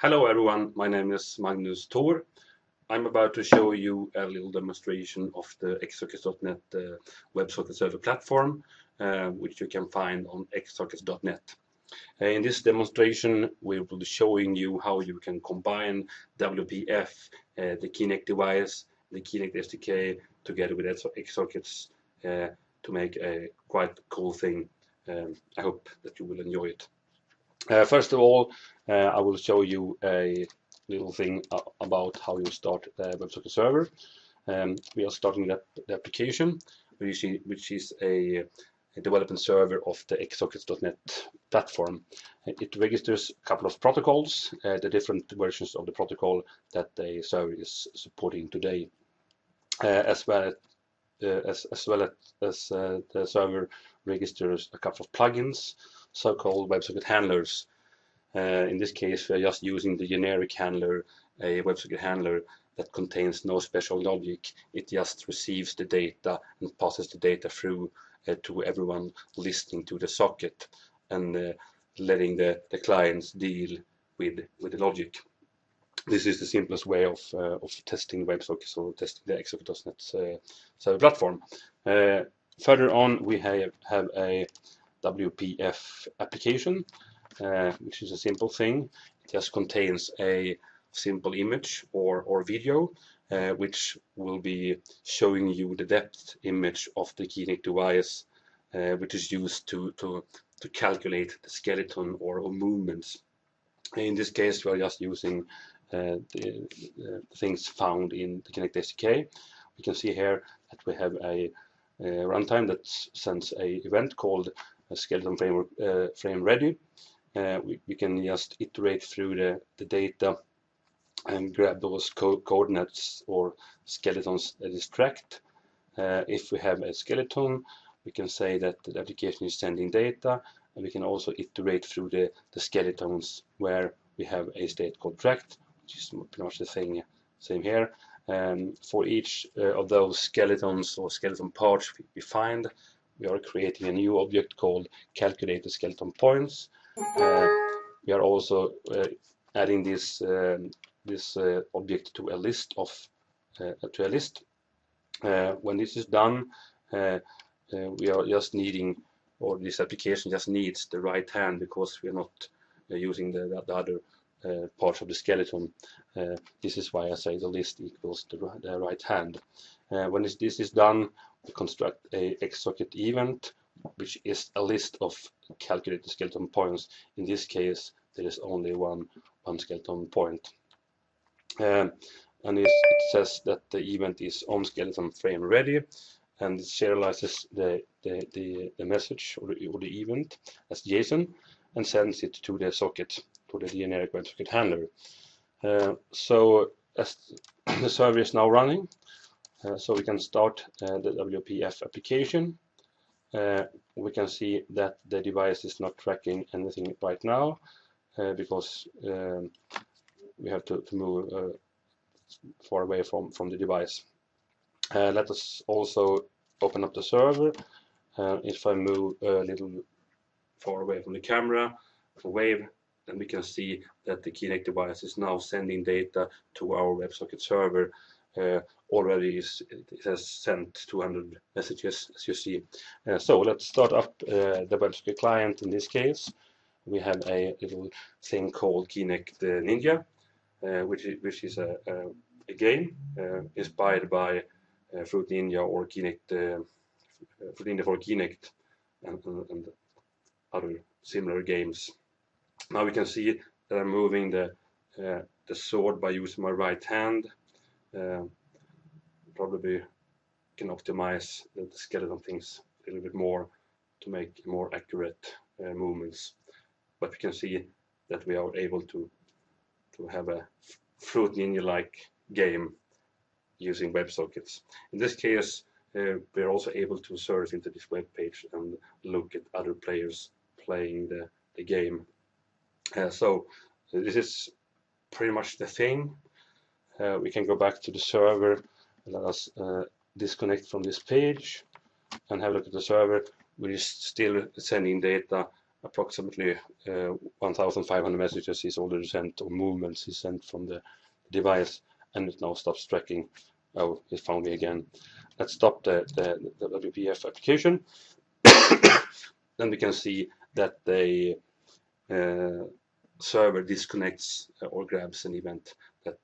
Hello everyone, my name is Magnus Thor. I'm about to show you a little demonstration of the xsockets.net uh, WebSocket server platform, uh, which you can find on xsockets.net. Uh, in this demonstration, we will be showing you how you can combine WPF, uh, the Kinect device, the Kinect SDK, together with xsockets uh, to make a quite cool thing. Um, I hope that you will enjoy it. Uh, first of all, uh, I will show you a little thing about how you start the WebSocket server. Um, we are starting the, the application, which is, which is a, a, development server of the xsockets.net platform. It registers a couple of protocols, uh, the different versions of the protocol that the server is supporting today, uh, as well uh, as, as well as, as uh, the server registers a couple of plugins, so-called WebSocket handlers. Uh, in this case, we're just using the generic handler, a WebSocket handler that contains no special logic. It just receives the data and passes the data through uh, to everyone listening to the socket and uh, letting the, the clients deal with, with the logic. This is the simplest way of, uh, of testing WebSockets or testing the xsocket.net uh, server platform. Uh, further on, we have, have a WPF application, uh, which is a simple thing. It just contains a simple image or, or video, uh, which will be showing you the depth image of the Kinect device, uh, which is used to, to, to calculate the skeleton or, or movements. In this case, we are just using uh, the, things found in the Kinect SDK. We can see here that we have a, a runtime that sends a event called skeleton framework uh, frame ready. Uh, we, we can just iterate through the, the data and grab those co coordinates or skeletons that is tracked. Uh, if we have a skeleton, we can say that the application is sending data, and we can also iterate through the, the skeletons where we have a state called tracked, which is pretty much the thing, same here. Um, for each uh, of those skeletons or skeleton parts we find, we are creating a new object called calculated skeleton points. Uh, we are also uh, adding this um, this uh, object to a list of uh, to a list. Uh, when this is done, uh, we are just needing, or this application just needs the right hand because we are not using the, the other parts of the skeleton. this is why I say the list equals the, the right hand. when this, this is done, construct a XSocket event, which is a list of calculated skeleton points. In this case, there is only one, one skeleton point. Um, and it says that the event is on skeleton frame ready and it serializes the, the, the, the message or the, or the event as JSON and sends it to the socket, to the generic WebSocket handler. Uh, so as the server is now running, uh, so we can start uh, the WPF application. Uh, we can see that the device is not tracking anything right now because um, we have to, to move far away from, from the device. let us also open up the server. if I move a little far away from the camera, wave, then we can see that the Kinect device is now sending data to our WebSocket server uh, already is, it has sent 200 messages as you see. Uh, so let's start up uh, the WebSocket client in this case. We have a little thing called Kinect Ninja, which is, which is a, a, a game inspired by Fruit Ninja or Kinect, Fruit Ninja for Kinect and, and, other similar games. Now we can see that I'm moving the uh, the sword by using my right hand uh, probably can optimize the, skeleton things a little bit more to make more accurate uh, movements. But we can see that we are able to to have a Fruit Ninja-like game using WebSockets. In this case, uh, we're also able to surf into this web page and look at other players playing the, the game. Uh, so this is pretty much the thing uh, we can go back to the server let us uh, disconnect from this page and have a look at the server we're still sending data approximately uh, 1,500 messages is already sent or movements is sent from the device and it now stops tracking. Oh, it found me again. Let's stop the, the, the WPF application. then we can see that the uh, server disconnects or grabs an event that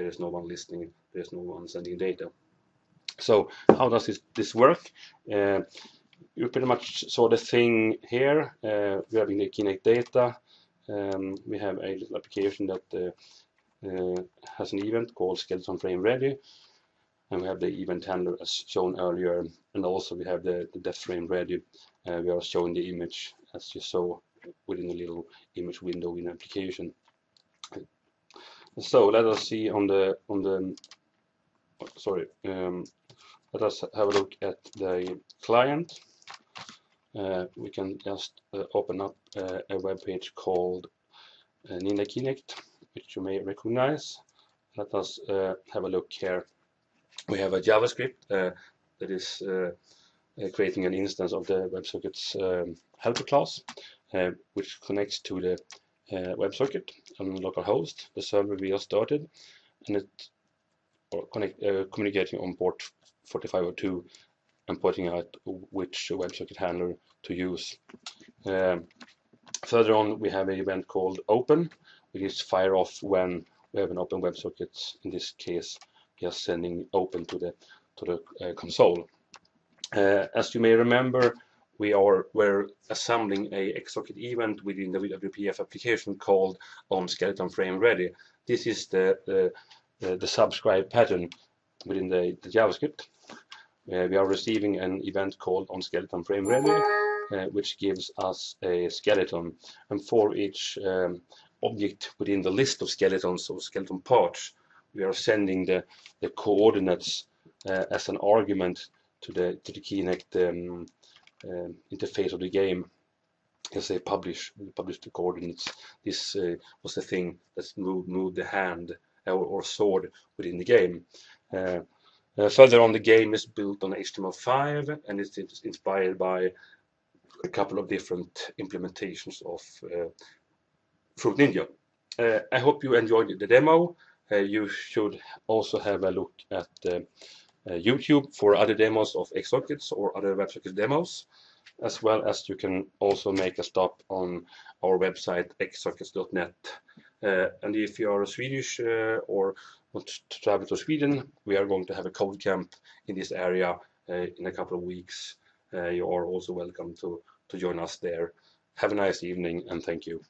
there is no one listening, there is no one sending data. So how does this, this work? Uh, you pretty much saw the thing here. Uh, we have in the Kinect data. Um, we have a little application that uh, uh, has an event called skeleton frame ready. And we have the event handler as shown earlier. And also we have the, the depth frame ready. Uh, we are showing the image as you saw within a little image window in application. So let us see on the on the sorry um, let us have a look at the client. Uh, we can just uh, open up uh, a web page called uh, Ninja Kinect, which you may recognize. Let us uh, have a look here. We have a JavaScript uh, that is uh, creating an instance of the WebSocket's um, helper class, which connects to the WebSocket on localhost, the server we just started, and it connect, communicating on port 4502 and pointing out which WebSocket handler to use. Um, further on, we have an event called open, which is fire off when we have an open WebSocket. In this case, we are sending open to the to the uh, console. Uh, as you may remember, we are we're assembling a XSocket event within the WPF application called on skeleton frame ready. This is the the, the, subscribe pattern within the, the JavaScript. Uh, we are receiving an event called on skeleton frame ready, uh, which gives us a skeleton. And for each um, object within the list of skeletons or skeleton parts, we are sending the, the coordinates uh, as an argument to the to the Kinect um, uh, interface of the game. As they publish publish the coordinates. This uh, was the thing that moved moved the hand or, or sword within the game. Uh, uh, further on, the game is built on HTML5 and it's inspired by a couple of different implementations of uh, Fruit Ninja. Uh, I hope you enjoyed the demo. Uh, you should also have a look at YouTube for other demos of XSockets or other WebSocket demos, as well as you can also make a stop on our website xsockets.net. Uh, and if you are Swedish or want to travel to Sweden, we are going to have a code camp in this area uh, in a couple of weeks. Uh, you are also welcome to, to join us there. Have a nice evening and thank you.